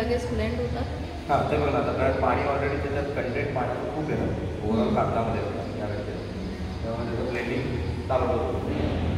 लगेच ब्लेंड होतात. हां ते पण आता कारण पाणी ऑलरेडी त्याच्यात कंटेंट पाण्याचं खूप आहे ओव्हरऑल कागदामध्ये त्यावेळेस. त्यामुळे त्याचं ब्लेंडिंग चालू होतं.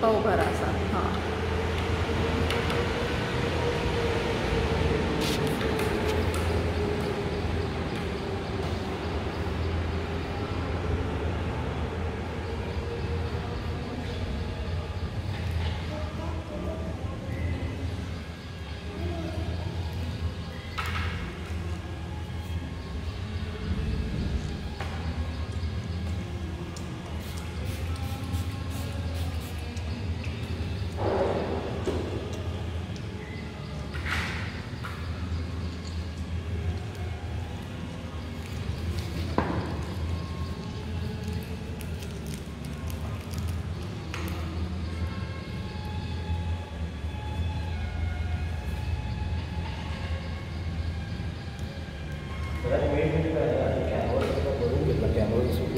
tahu gue rasa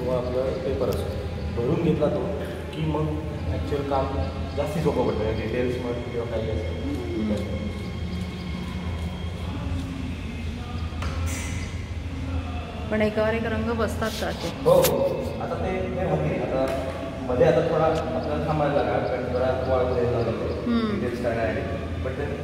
हां कलर पेपर असतो भरून घेतला तो की मग ॲक्च्युअल काम जास्ती सोपं पडतं. डिटेल्समध्ये किंवा काही असं. पण एकावर एक रंग बसतात का ते? हो हो. आता ते ते होते आता मध्ये आता थोडा आपल्याला थांबायला लागला कारण जरा वाळ द्यायला लागले. डिटेल्स करण्यासाठी बट देन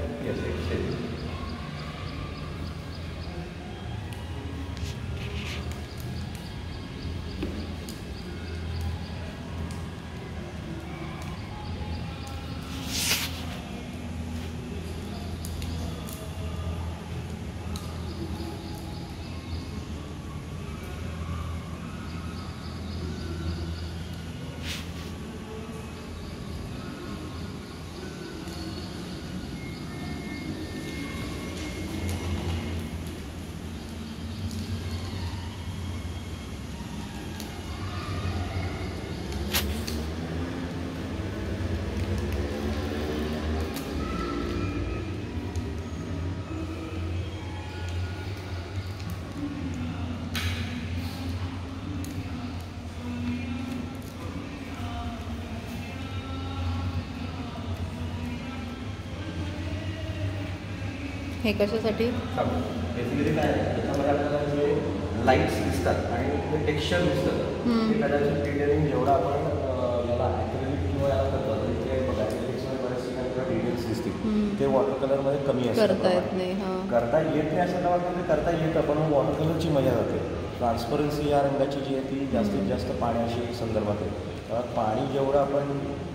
हे कशासाठी? बेसिकली काय त्याच्यामध्ये आपल्याला जे लाईट्स दिसतात आणि जे टेक्स्चर दिसतं हम्म. ते कदाचित डिटेलिंग जेवढं आपण याला ॲक्रिलिक किंवा याला ते बघा ॲक्रिलिक्समध्ये बऱ्याच ठिकाणी डिटेल्स दिसतील. ते वॉटर कलरमध्ये कमी असतात करता येत. नाही हां. करता येत नाही असं वाटतं ते करता येतं पण वॉटर कलरची मजा जाते. ट्रान्सपरन्सी या रंगाची जी आहे ती जास्तीत जास्त पाण्याशी संदर्भात आहे. तेव्हा पाणी जेवढं आपण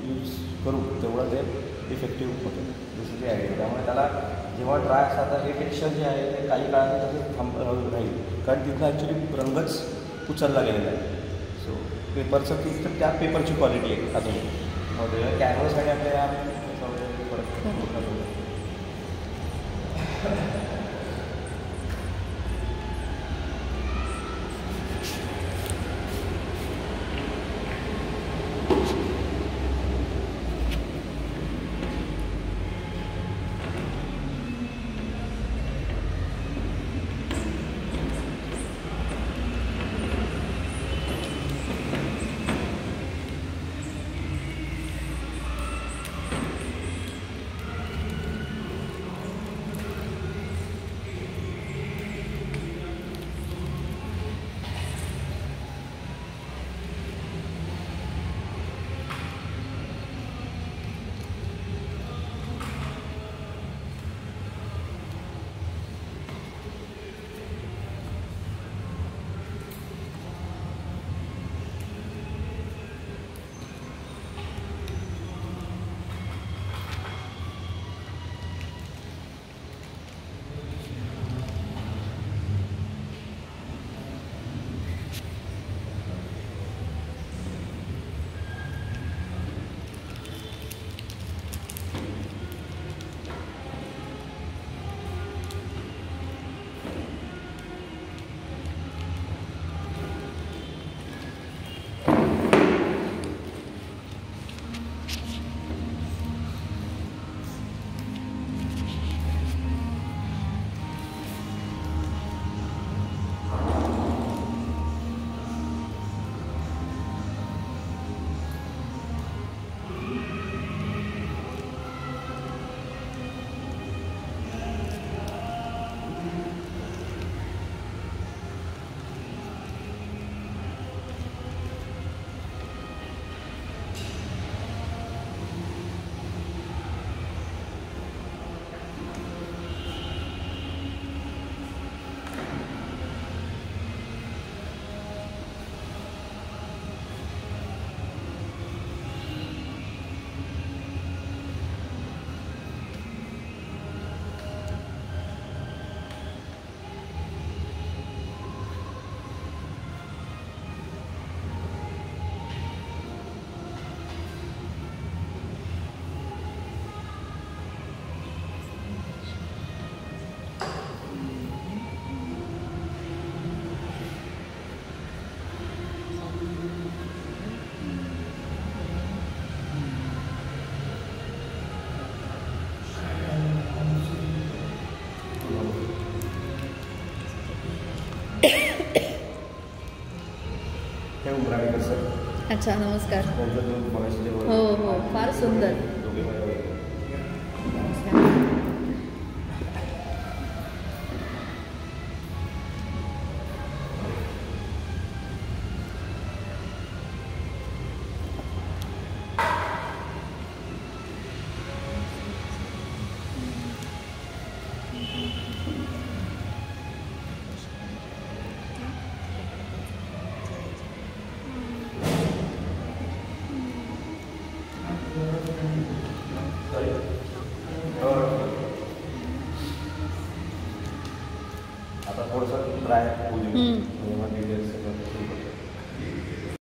यूज करू तेवढं ते इफेक्टिव्ह होतं. जसं ते आहे त्यामुळे त्याला जेव्हा ड्राय असतात तर हे टेक्स्चर जे आहे ते काही काळाने तसंच थांब राहील. कारण तिथनं ॲक्च्युली रंगच उचलला गेलेला आहे. सो पेपरचं ती तर त्या पेपरची क्वालिटी आहे अजून. मग कॅनव्हस आणि आपल्या अच्छा नमस्कार हो हो फार सुंदर Thank you. Hmm.